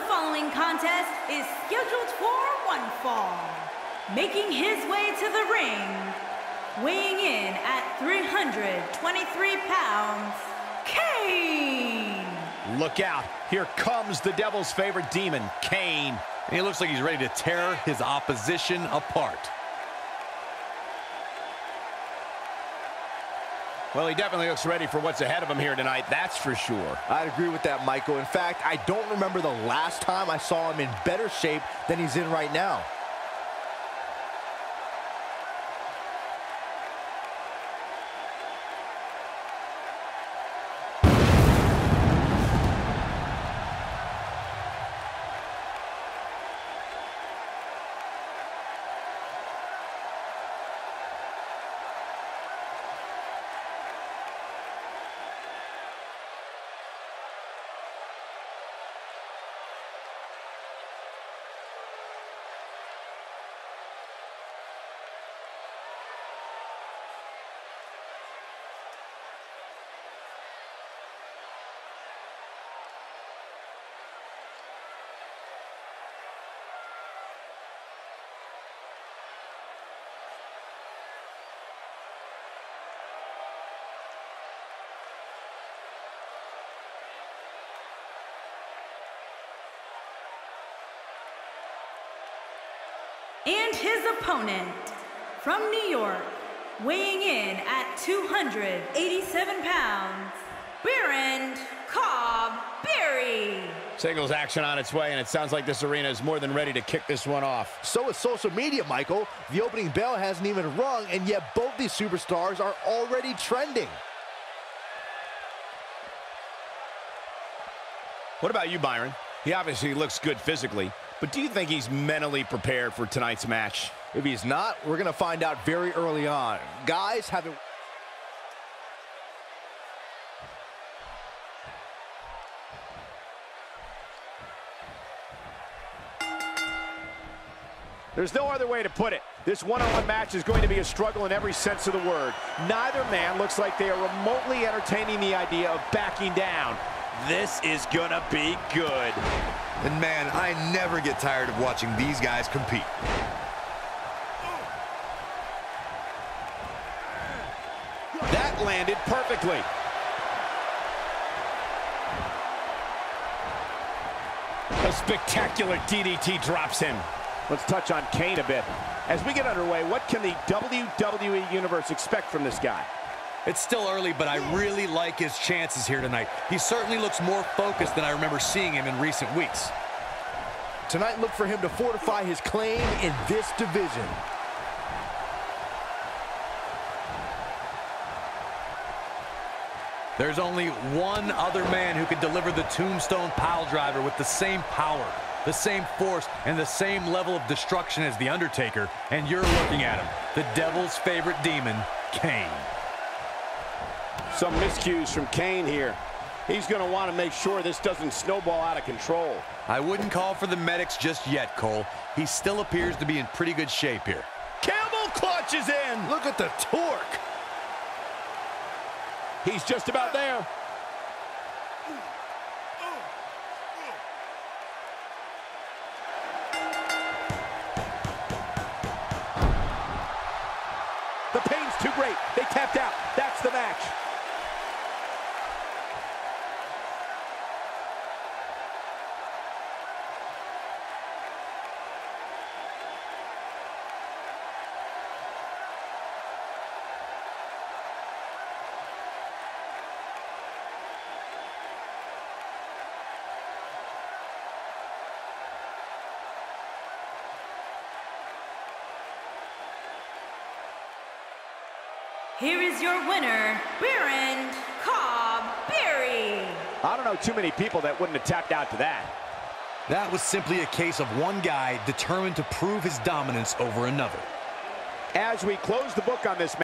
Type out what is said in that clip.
following contest is scheduled for one fall. Making his way to the ring, weighing in at 323 pounds, Kane. Look out. Here comes the devil's favorite demon, Kane. And he looks like he's ready to tear his opposition apart. Well, he definitely looks ready for what's ahead of him here tonight, that's for sure. I'd agree with that, Michael. In fact, I don't remember the last time I saw him in better shape than he's in right now. And his opponent, from New York, weighing in at 287 pounds, Baron Cobb Berry. Singles action on its way, and it sounds like this arena is more than ready to kick this one off. So is social media, Michael. The opening bell hasn't even rung, and yet both these superstars are already trending. What about you, Byron? He obviously looks good physically, but do you think he's mentally prepared for tonight's match? If he's not, we're going to find out very early on. Guys haven't... There's no other way to put it. This one-on-one -on -one match is going to be a struggle in every sense of the word. Neither man looks like they are remotely entertaining the idea of backing down. This is gonna be good. And man, I never get tired of watching these guys compete. That landed perfectly. A spectacular DDT drops him. Let's touch on Kane a bit. As we get underway, what can the WWE Universe expect from this guy? It's still early, but I really like his chances here tonight. He certainly looks more focused than I remember seeing him in recent weeks. Tonight, look for him to fortify his claim in this division. There's only one other man who can deliver the tombstone Piledriver with the same power, the same force, and the same level of destruction as The Undertaker, and you're looking at him, the devil's favorite demon, Kane. Some miscues from Kane here. He's going to want to make sure this doesn't snowball out of control. I wouldn't call for the medics just yet, Cole. He still appears to be in pretty good shape here. Camel clutches in. Look at the torque. He's just about there. The pain's too great. They tapped out. That's the match. Here is your winner, Baron Cobb Berry. I don't know too many people that wouldn't have tapped out to that. That was simply a case of one guy determined to prove his dominance over another. As we close the book on this match,